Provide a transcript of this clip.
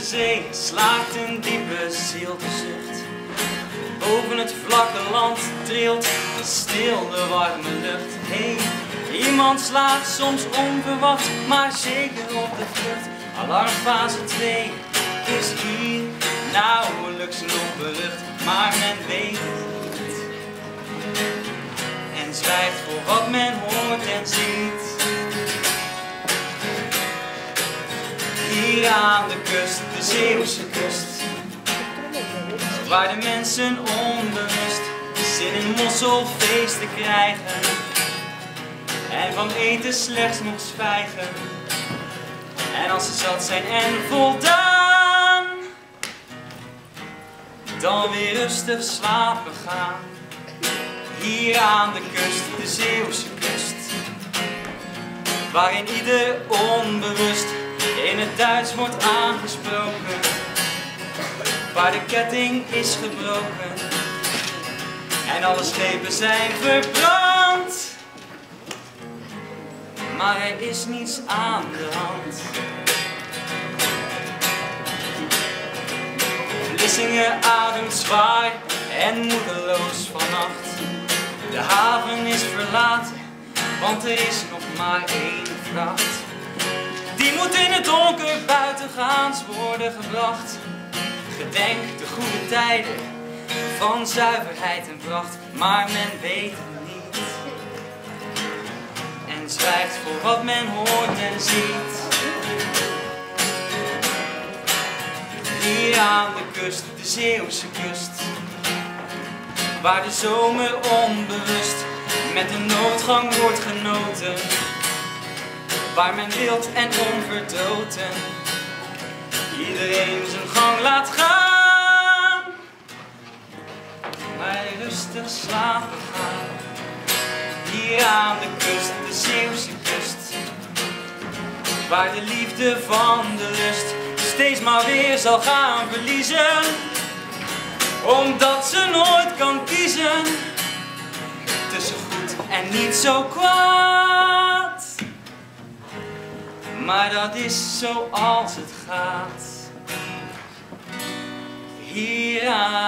zee slaakt een diepe zieltezucht. Boven het vlakke land trilt stil de warme lucht. Hey, iemand slaat soms onverwacht, maar zeker op de vlucht. Alarmfase 2 is hier nauwelijks nog berucht, maar men weet het niet. En zwijgt voor wat men hoort en ziet. Hier aan de kust, de Zeeuwse kust. Waar de mensen onbewust zin in mosselfeesten krijgen. En van eten slechts nog zwijgen. En als ze zat zijn en voldaan, dan weer rustig slapen gaan. Hier aan de kust, de Zeeuwse kust. Waarin ieder onbewust in het Duits wordt aangesproken. Waar de ketting is gebroken en alle schepen zijn verbrand. Maar er is niets aan de hand. Vlissingen ademt zwaar en moedeloos vannacht. De haven is verlaten, want er is nog maar één vracht. Moet in het donker buitengaans worden gebracht. Gedenk de goede tijden van zuiverheid en pracht, maar men weet het niet. En zwijgt voor wat men hoort en ziet. Hier aan de kust, de Zeeuwse kust, waar de zomer onbewust met een noodgang wordt genoten. Waar men wild en onverdoten iedereen zijn gang laat gaan. Maar rustig slapen gaan, hier aan de kust, de Zeeuwse kust. Waar de liefde van de lust steeds maar weer zal gaan verliezen. Omdat ze nooit kan kiezen tussen goed en niet zo kwaad. Maar dat is zoals het gaat. Hier aan